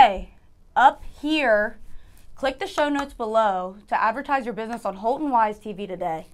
way, up here, click the show notes below to advertise your business on Holton Wise TV today.